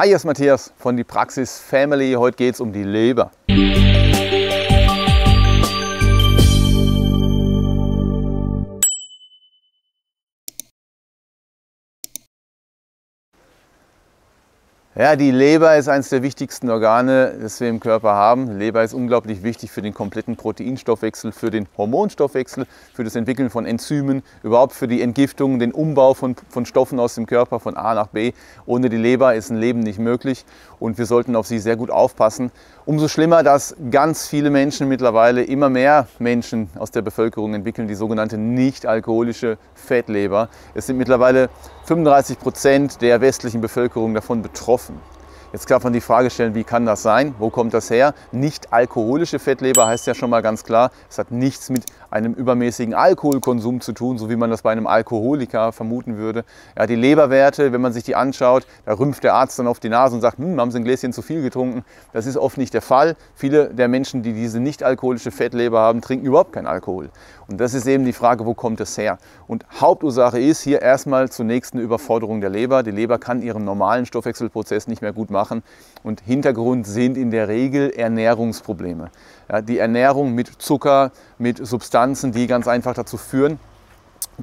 Hi, hier ist Matthias von die Praxis Family. Heute geht es um die Leber. Ja, die Leber ist eines der wichtigsten Organe, das wir im Körper haben. Die Leber ist unglaublich wichtig für den kompletten Proteinstoffwechsel, für den Hormonstoffwechsel, für das Entwickeln von Enzymen, überhaupt für die Entgiftung, den Umbau von, von Stoffen aus dem Körper von A nach B. Ohne die Leber ist ein Leben nicht möglich und wir sollten auf sie sehr gut aufpassen. Umso schlimmer, dass ganz viele Menschen mittlerweile, immer mehr Menschen aus der Bevölkerung entwickeln die sogenannte nicht-alkoholische Fettleber. Es sind mittlerweile 35 Prozent der westlichen Bevölkerung davon betroffen. Jetzt kann man die Frage stellen, wie kann das sein? Wo kommt das her? Nicht alkoholische Fettleber heißt ja schon mal ganz klar, es hat nichts mit einem übermäßigen Alkoholkonsum zu tun, so wie man das bei einem Alkoholiker vermuten würde. Ja, die Leberwerte, wenn man sich die anschaut, da rümpft der Arzt dann auf die Nase und sagt, hm, haben Sie ein Gläschen zu viel getrunken? Das ist oft nicht der Fall. Viele der Menschen, die diese nicht alkoholische Fettleber haben, trinken überhaupt keinen Alkohol. Und das ist eben die Frage, wo kommt es her? Und Hauptursache ist hier erstmal zunächst eine Überforderung der Leber. Die Leber kann ihren normalen Stoffwechselprozess nicht mehr gut machen. Und Hintergrund sind in der Regel Ernährungsprobleme. Ja, die Ernährung mit Zucker, mit Substanzen, die ganz einfach dazu führen,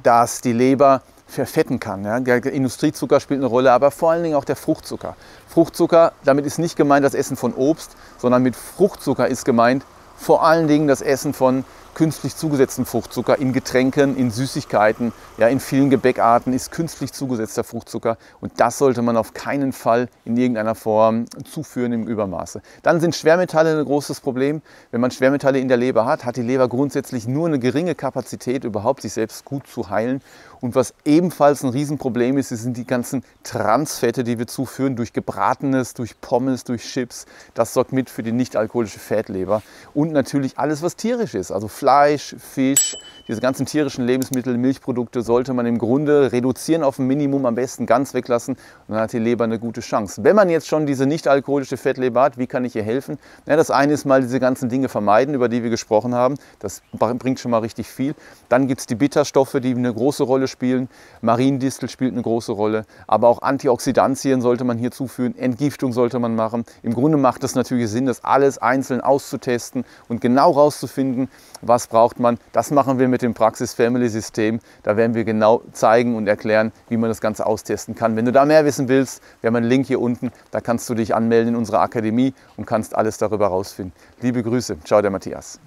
dass die Leber verfetten kann. Ja. Der Industriezucker spielt eine Rolle, aber vor allen Dingen auch der Fruchtzucker. Fruchtzucker, damit ist nicht gemeint das Essen von Obst, sondern mit Fruchtzucker ist gemeint vor allen Dingen das Essen von künstlich zugesetzten Fruchtzucker in Getränken, in Süßigkeiten, ja, in vielen Gebäckarten ist künstlich zugesetzter Fruchtzucker und das sollte man auf keinen Fall in irgendeiner Form zuführen im Übermaße. Dann sind Schwermetalle ein großes Problem. Wenn man Schwermetalle in der Leber hat, hat die Leber grundsätzlich nur eine geringe Kapazität, überhaupt sich selbst gut zu heilen. Und was ebenfalls ein Riesenproblem ist, sind die ganzen Transfette, die wir zuführen durch Gebratenes, durch Pommes, durch Chips. Das sorgt mit für die nicht-alkoholische Fettleber. Und natürlich alles, was tierisch ist, also Fleisch, Fleisch, Fisch, diese ganzen tierischen Lebensmittel, Milchprodukte sollte man im Grunde reduzieren auf ein Minimum, am besten ganz weglassen und dann hat die Leber eine gute Chance. Wenn man jetzt schon diese nicht alkoholische Fettleber hat, wie kann ich ihr helfen? Ja, das eine ist mal diese ganzen Dinge vermeiden, über die wir gesprochen haben. Das bringt schon mal richtig viel. Dann gibt es die Bitterstoffe, die eine große Rolle spielen. Mariendistel spielt eine große Rolle. Aber auch Antioxidantien sollte man hier zuführen. Entgiftung sollte man machen. Im Grunde macht es natürlich Sinn, das alles einzeln auszutesten und genau rauszufinden, was braucht man. Das machen wir mit dem Praxis Family System. Da werden wir genau zeigen und erklären, wie man das Ganze austesten kann. Wenn du da mehr wissen willst, wir haben einen Link hier unten, da kannst du dich anmelden in unserer Akademie und kannst alles darüber herausfinden. Liebe Grüße, ciao der Matthias.